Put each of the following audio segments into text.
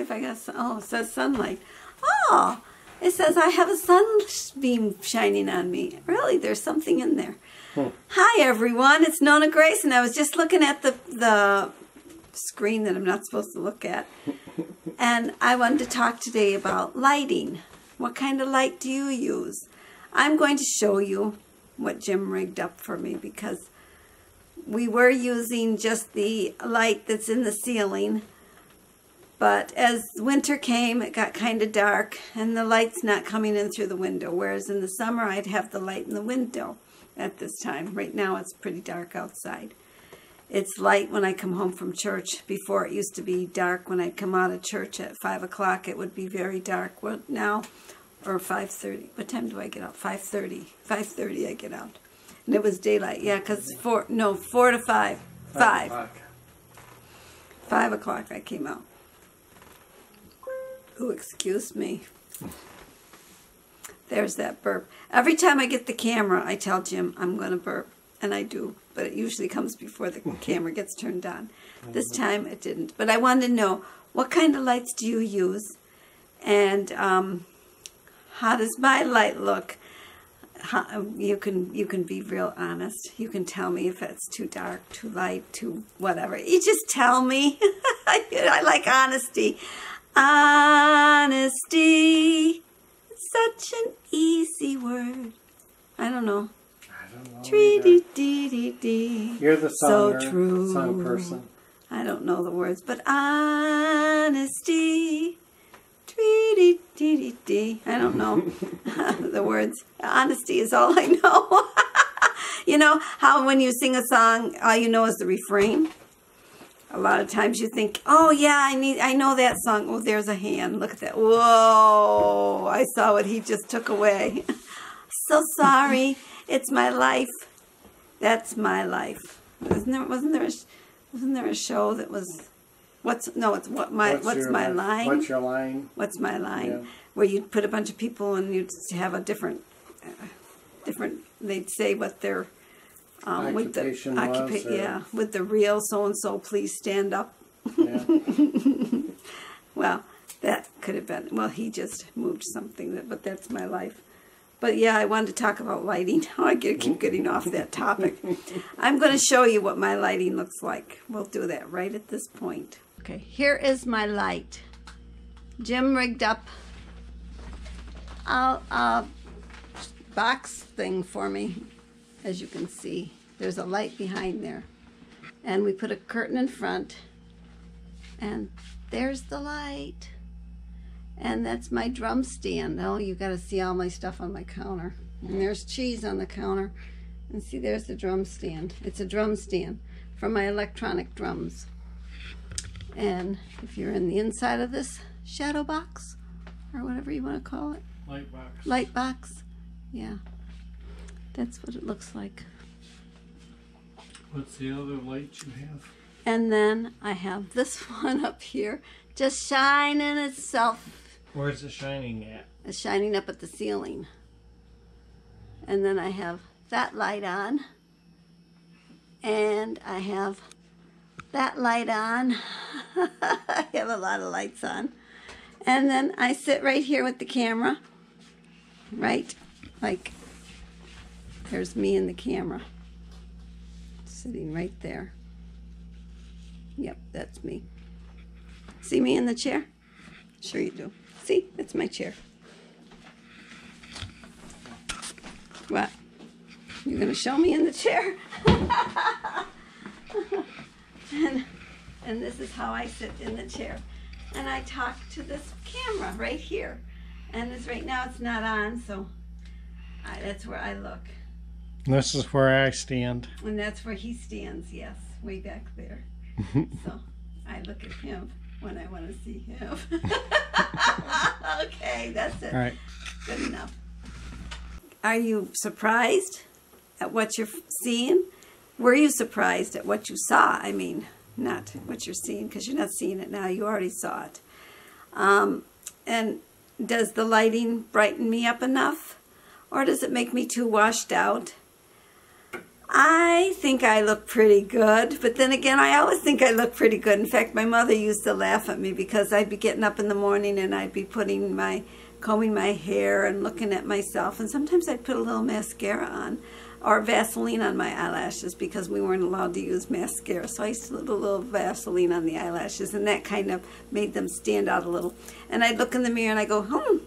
if I guess. oh, it says sunlight. Oh, it says I have a sunbeam shining on me. Really, there's something in there. Hmm. Hi, everyone. It's Nonna Grace, and I was just looking at the, the screen that I'm not supposed to look at. and I wanted to talk today about lighting. What kind of light do you use? I'm going to show you what Jim rigged up for me because we were using just the light that's in the ceiling but as winter came, it got kind of dark, and the light's not coming in through the window. Whereas in the summer, I'd have the light in the window at this time. Right now, it's pretty dark outside. It's light when I come home from church. Before, it used to be dark when I'd come out of church at 5 o'clock. It would be very dark. Well, now, or 5.30. What time do I get out? 5.30. 5.30 I get out. And it was daylight. Yeah, because 4, no, 4 to 5. 5. 5 5 o'clock I came out. Oh, excuse me. There's that burp. Every time I get the camera, I tell Jim I'm going to burp. And I do, but it usually comes before the camera gets turned on. This time it didn't. But I wanted to know, what kind of lights do you use? And um, how does my light look? How, you can you can be real honest. You can tell me if it's too dark, too light, too whatever. You just tell me. I like honesty. Honesty. Such an easy word. I don't know. I don't know. Tree dee dee dee dee. You're the songer, so true. song person. I don't know the words, but honesty. Tree dee dee dee dee. I don't know the words. Honesty is all I know. you know how when you sing a song, all you know is the refrain? A lot of times you think, oh yeah, I need, I know that song. Oh, there's a hand. Look at that. Whoa! I saw what he just took away. so sorry. It's my life. That's my life. Wasn't there? Wasn't there? A, wasn't there a show that was? What's no? It's what my what's, what's my line? What's your line? What's my line? Yeah. Where you'd put a bunch of people and you'd have a different, uh, different. They'd say what their um, with the occupation, yeah, with the real so and so, please stand up. Yeah. well, that could have been. Well, he just moved something, that, but that's my life. But yeah, I wanted to talk about lighting. I keep getting off that topic. I'm going to show you what my lighting looks like. We'll do that right at this point. Okay, here is my light. Jim rigged up a, a box thing for me as you can see. There's a light behind there. And we put a curtain in front. And there's the light. And that's my drum stand. Oh, you got to see all my stuff on my counter. And there's cheese on the counter. And see, there's the drum stand. It's a drum stand for my electronic drums. And if you're in the inside of this shadow box, or whatever you want to call it. Light box. Light box. Yeah. That's what it looks like. What's the other light you have? And then I have this one up here, just shining itself. Where's it shining at? It's shining up at the ceiling. And then I have that light on. And I have that light on. I have a lot of lights on. And then I sit right here with the camera. Right? Like there's me in the camera. Sitting right there. Yep, that's me. See me in the chair? Sure you do. See, it's my chair. What? You're going to show me in the chair? and, and this is how I sit in the chair. And I talk to this camera right here. And this right now it's not on, so I, that's where I look. This is where I stand. And that's where he stands, yes, way back there. so I look at him when I want to see him. okay, that's it. All right. Good enough. Are you surprised at what you're seeing? Were you surprised at what you saw? I mean, not what you're seeing because you're not seeing it now. You already saw it. Um, and does the lighting brighten me up enough? Or does it make me too washed out? I think I look pretty good, but then again, I always think I look pretty good. In fact, my mother used to laugh at me because I'd be getting up in the morning and I'd be putting my, combing my hair and looking at myself, and sometimes I'd put a little mascara on or Vaseline on my eyelashes because we weren't allowed to use mascara. So I used to put a little Vaseline on the eyelashes, and that kind of made them stand out a little. And I'd look in the mirror and I go, hmm,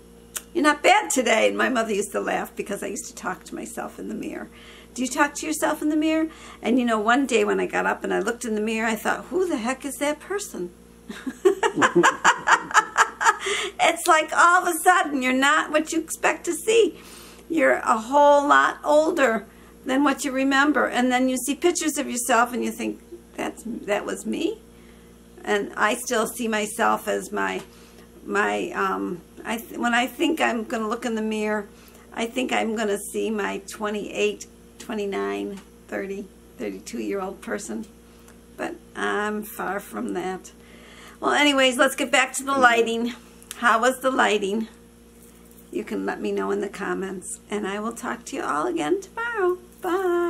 you're not bad today. And my mother used to laugh because I used to talk to myself in the mirror. Do you talk to yourself in the mirror? And you know, one day when I got up and I looked in the mirror, I thought, who the heck is that person? it's like all of a sudden you're not what you expect to see. You're a whole lot older than what you remember. And then you see pictures of yourself and you think, that's that was me. And I still see myself as my my um I when I think I'm going to look in the mirror, I think I'm going to see my 28, 29, 30, 32 year old person. But I'm far from that. Well, anyways, let's get back to the lighting. How was the lighting? You can let me know in the comments. And I will talk to you all again tomorrow. Bye.